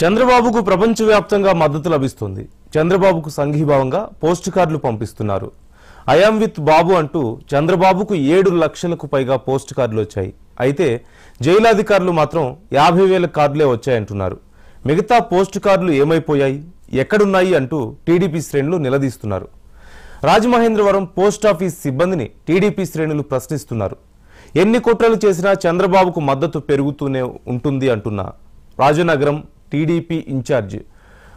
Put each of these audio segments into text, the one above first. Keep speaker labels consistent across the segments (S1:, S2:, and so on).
S1: చంద్రబాబుకు ప్రపంచవ్యాప్తంగా మద్దతు లభిస్తుంది. చంద్రబాబుకు సంఘీభావంగా పోస్ట్ కార్డులు పంపిస్తున్నారు ఐఆమ్ విత్ బాబు అంటూ చంద్రబాబుకు ఏడు లక్షలకు పైగా పోస్ట్ కార్డులు వచ్చాయి. అయితే జైలాధికారులు మాత్రం యాభై వేల కార్డులే వచ్చాయంటున్నారు. మిగతా పోస్ట్ కార్డులు ఏమైపోయాయి? ఎక్కడున్నాయి? అంటూ టీడీపీ శ్రేణులు నిలదీస్తున్నారు. రాజమహేంద్రవరం పోస్ట్ ఆఫీస్ సిబ్బందిని టీడీపీ శ్రేణులు ప్రశ్నిస్తున్నారు. ఎన్ని కుట్రలు చేసినా చంద్రబాబుకు మద్దతు పెరుగుతూనే ఉంటుంది అంటున్న Rajanagaram TDP incharge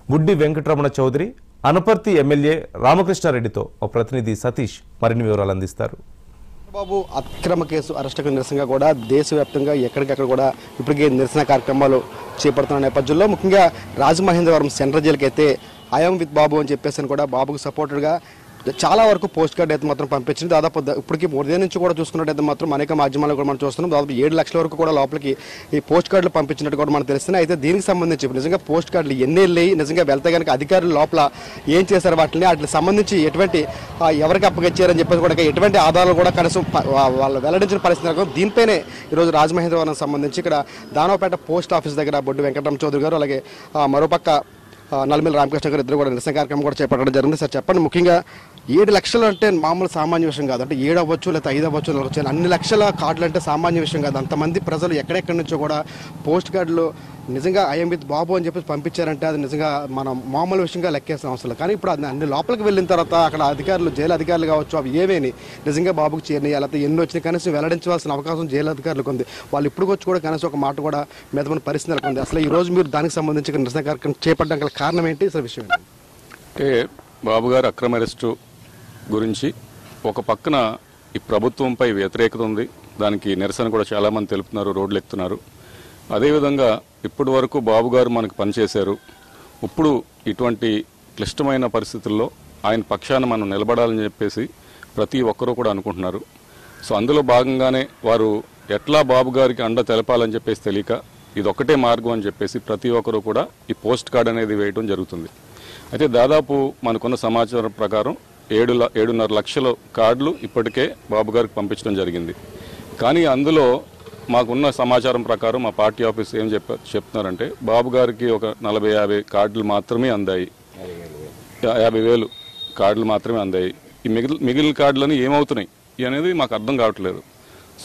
S1: Buddi Venkataramana Chowdary Anaparthi MLA రామకృష్ణారెడ్డితో ఓ ప్రతినిధి సతీష్ మరిన్ని వివరాలు అందిస్తారు.
S2: బాబు అక్రమ కేసు అరెస్టుకు నిరసనగా కూడా దేశవ్యాప్తంగా ఎక్కడికక్కడ కూడా ఇప్పటికే నిరసన కార్యక్రమాలు చేపడుతున్న నేపథ్యంలో ముఖ్యంగా రాజమహేంద్రవరం సెంట్రల్ జైలుకి అయితే ఐఎం విత్ బాబు అని చెప్పేసి అని కూడా బాబుకు సపోర్టర్గా చాలా వరకు పోస్ట్ కార్డు అయితే మాత్రం పంపించింది. దాదాపు ఇప్పటికి ఉదయం నుంచి కూడా చూసుకున్నట్టయితే మాత్రం అనేక మాధ్యమాల్లో కూడా మనం చూస్తున్నాం. దాదాపు ఏడు లక్షల వరకు కూడా లోపలికి ఈ పోస్ట్ కార్డులు పంపించినట్టు కూడా మనకు తెలుస్తుంది అయితే దీనికి సంబంధించి నిజంగా పోస్ట్ కార్డులు ఎన్ని వెళ్ళి నిజంగా వెళ్తే కనుక అధికారులు లోపల ఏం చేశారు? వాటిని వాటికి సంబంధించి ఎటువంటి ఎవరికి అప్పగించారని చెప్పేసి కూడా ఎటువంటి ఆధారాలు కూడా కనీసం వాళ్ళు వెల్లడించిన పరిస్థితి దీనిపైనే ఈరోజు రాజమహేంద్రవరం సంబంధించి ఇక్కడ దానవపేట పోస్ట్ ఆఫీస్ దగ్గర బొడ్డు వెంకటరామ చౌదరి గారు అలాగే మరోపక్క ఆ, రామకృష్ణ గారు ఇద్దరు కూడా నిరసన కార్యక్రమం కూడా చేపట్టడం జరిగింది. సార్ చెప్పండి ముఖ్యంగా ఏడు లక్షలు అంటే మామూలు సామాన్య విషయం కాదు. అంటే ఏడు అవ్వచ్చు లేదా ఐదు అవ్వచ్చు నాలుగు అన్ని లక్షల కార్డులు అంటే సామాన్య విషయం కాదు. అంతమంది ప్రజలు ఎక్కడెక్కడి నుంచో కూడా పోస్ట్ కార్డులు నిజంగా ఐఎం విత్ బాబు అని చెప్పేసి పంపించారంటే అది నిజంగా మనం మామూలు విషయంగా లెక్కేసిన అవసరం కానీ ఇప్పుడు అది అన్ని లోపలికి వెళ్ళిన తర్వాత అక్కడ అధికారులు జైలు అధికారులు కావచ్చు అవి ఏమేమి నిజంగా బాబుకి చేరినాయి? లేకపోతే ఎన్ని వచ్చినాయి కనీసం వెల్లడించవలసిన అవకాశం జైలు అధికారులకు ఉంది. వాళ్ళు ఇప్పుడు వచ్చి కూడా కనీసం ఒక మాట కూడా మెదమని పరిస్థితి నెలకొంది. అసలు ఈ రోజు మీరు దానికి సంబంధించి నిరసన కార్యక్రమం చేపట్టడానికి గల కారణం ఏంటి? అసలు విషయం ఏంటి?
S3: అంటే బాబు గారు అక్రమ అరెస్టు గురించి ఒక పక్కన ఈ ప్రభుత్వంపై వ్యతిరేకత ఉంది. దానికి నిరసన కూడా చాలామంది తెలుపుతున్నారు రోడ్లు ఎక్కుతున్నారు అదేవిధంగా ఇప్పటి వరకు బాబు గారు మనకు పనిచేశారు. ఇప్పుడు ఇటువంటి క్లిష్టమైన పరిస్థితుల్లో ఆయన పక్షాన మనం నిలబడాలని చెప్పేసి ప్రతి ఒక్కరూ కూడా అనుకుంటున్నారు. సో అందులో భాగంగానే వారు ఎట్లా బాబు గారికి అండ తెలపాలని చెప్పేసి తెలియక ఇదొక్కటే మార్గం అని చెప్పేసి ప్రతి ఒక్కరూ కూడా ఈ పోస్ట్ కార్డ్ అనేది వేయడం జరుగుతుంది. అయితే దాదాపు మనకున్న సమాచారం ప్రకారం ఏడు ఏడున్నర లక్షల కార్డులు ఇప్పటికే బాబు గారికి పంపించడం జరిగింది. కానీ అందులో మాకున్న సమాచారం ప్రకారం మా పార్టీ ఆఫీస్ ఏం చెప్ప చెప్తున్నారంటే బాబు గారికి ఒక నలభై యాభై కార్డులు మాత్రమే అందాయి. యా- యాభై వేలు కార్డులు మాత్రమే అందాయి. ఈ మిగిలిన మిగిలిన కార్డులని ఏమవుతున్నాయి? అనేది మాకు అర్థం కావట్లేదు.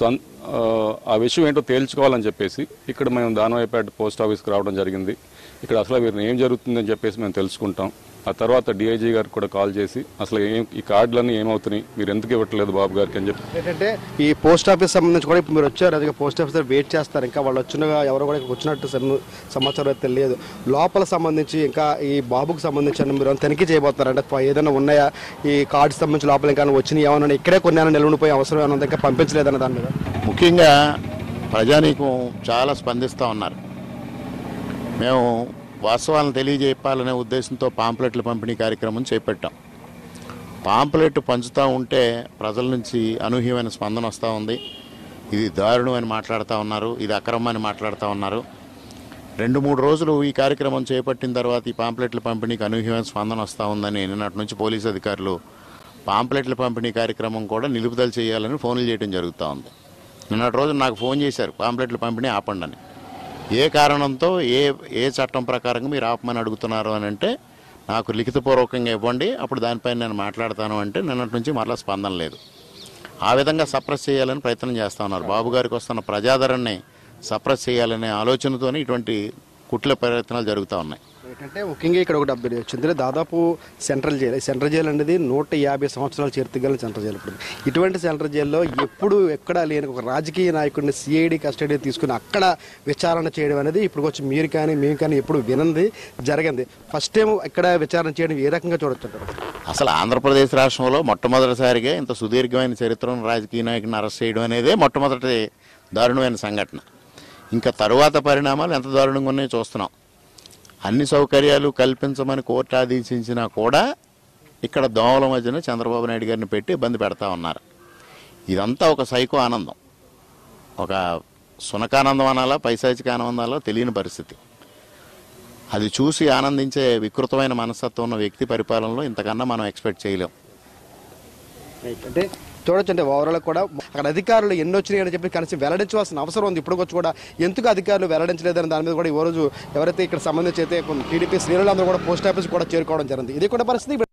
S3: సో ఆ, ఆ విషయం ఏంటో తేల్చుకోవాలని చెప్పేసి ఇక్కడ మేము దానవాయిపేట పోస్ట్ ఆఫీస్కి రావడం జరిగింది. ఇక్కడ అసలు వీరిని ఏం జరుగుతుందని చెప్పేసి మేము తెలుసుకుంటాం. ఆ తర్వాత డిఐజీ గారికి కూడా కాల్ చేసి అసలు ఏం ఈ కార్డులన్నీ ఏమవుతున్నాయి? మీరు ఎందుకు ఇవ్వట్లేదు బాబు గారికి అని చెప్పి.
S2: ఏంటంటే ఈ పోస్ట్ ఆఫీస్ సంబంధించి కూడా ఇప్పుడు మీరు వచ్చారు. అది పోస్ట్ ఆఫీసర్ వెయిట్ చేస్తారు. ఇంకా వాళ్ళు వచ్చిన ఎవరు కూడా వచ్చినట్టు సమ- సమాచారం అయితే తెలియదు. లోపల సంబంధించి ఇంకా ఈ బాబుకు సంబంధించి మీరు ఏమైనా తనిఖీ చేయబోతున్నారు అంటే ఏదైనా ఉన్నాయా? ఈ కార్డ్స్ సంబంధించి లోపల ఇంకా వచ్చినాయి ఏమన్నా ఇక్కడే కొన్ని ఏమైనా నిలబడిపోయే అవసరం ఏమైనా? ఇంకా పంపించలేదన్న దాని మీద.
S4: ముఖ్యంగా ప్రజానీకం చాలా స్పందిస్తూ ఉన్నారు. మేము వాస్తవాలను తెలియజేయాలనే ఉద్దేశంతో పాంప్లెట్ల పంపిణీ కార్యక్రమం చేపట్టాం. పాంప్లెట్ పంచుతూ ఉంటే ప్రజల నుంచి అనూహ్యమైన స్పందన వస్తూ ఉంది. ఇది దారుణం అని మాట్లాడుతూ ఉన్నారు ఇది అక్రమం అని మాట్లాడుతూ ఉన్నారు. రెండు మూడు రోజులు ఈ కార్యక్రమం చేపట్టిన తర్వాత ఈ పాంప్లెట్ల పంపిణీకి అనూహ్యమైన స్పందన వస్తూ ఉందని నిన్నటి నుంచి పోలీసు అధికారులు పాంప్లెట్ల పంపిణీ కార్యక్రమం కూడా నిలుపుదల చేయాలని ఫోన్లు చేయడం జరుగుతూ ఉంది. నిన్నటి రోజు నాకు ఫోన్ చేశారు పాంప్లెట్ల పంపిణీ ఆపండి అని ఏ కారణంతో ఏ ఏ చట్టం ప్రకారంగా మీరు ఆపమని అడుగుతున్నారు అని అంటే నాకు లిఖితపూర్వకంగా ఇవ్వండి అప్పుడు దానిపైన నేను మాట్లాడతాను అంటే నిన్నటి నుంచి మరలా స్పందన లేదు. ఆ విధంగా సప్రెస్ చేయాలని ప్రయత్నం చేస్తా ఉన్నారు. బాబు గారికి వస్తున్న ప్రజాదరణని సప్రెస్ చేయాలనే ఆలోచనతోనే ఇటువంటి కుట్ల ప్రయత్నాలు జరుగుతూ ఉన్నాయి.
S2: ఏంటంటే ముఖ్యంగా ఇక్కడ ఒక అభ్యర్థి వచ్చింది దాదాపు సెంట్రల్ జైలు. సెంట్రల్ జైలు అనేది నూట యాభై సంవత్సరాలు గల సెంట్రల్ జైలు ఇప్పుడు. ఇటువంటి సెంట్రల్ జైల్లో ఎప్పుడు ఎక్కడా లేని ఒక రాజకీయ నాయకుడిని సిఐడి కస్టడీ తీసుకుని అక్కడ విచారణ చేయడం అనేది ఇప్పుడు వచ్చి మీరు కానీ మేము కానీ ఎప్పుడు వినంది జరిగింది. ఫస్ట్ టైం ఇక్కడ విచారణ చేయడం ఏ రకంగా చూడొచ్చు?
S4: అసలు ఆంధ్రప్రదేశ్ రాష్ట్రంలో మొట్టమొదటిసారిగా ఇంత సుదీర్ఘమైన చరిత్రను రాజకీయ నాయకుని అరెస్ట్ చేయడం అనేదే మొట్టమొదటి దారుణమైన సంఘటన. ఇంకా తరువాత పరిణామాలు ఎంత దారుణంగా ఉన్నాయో చూస్తున్నాం. అన్ని సౌకర్యాలు కల్పించమని కోర్టు ఆదేశించినా కూడా ఇక్కడ దోమల మధ్యన చంద్రబాబు నాయుడు గారిని పెట్టి ఇబ్బంది పెడతా ఉన్నారు. ఇదంతా ఒక సైకో ఆనందం. ఒక సునకానందం అనాలా పైశాచిక ఆనందాలో తెలియని పరిస్థితి. అది చూసి ఆనందించే వికృతమైన మనస్తత్వం ఉన్న వ్యక్తి పరిపాలనలో ఇంతకన్నా మనం ఎక్స్పెక్ట్ చేయలేం.
S2: అంటే చూడొచ్చు అంటే ఓవరాల్ కూడా అక్కడ అధికారులు ఎన్ని వచ్చినాయి అని చెప్పి కనీసం వెల్లడించవలసిన అవసరం ఉంది. ఇప్పుడు వచ్చి కూడా ఎందుకు అధికారులు వెల్లడించలేదని దాని మీద కూడా ఈ రోజు ఎవరైతే ఇక్కడ సంబంధించి అయితే టీడీపీ శ్రేణులందరూ కూడా పోస్ట్ ఆఫీస్ కూడా చేరుకోవడం జరిగింది. ఇది కూడా పరిస్థితి.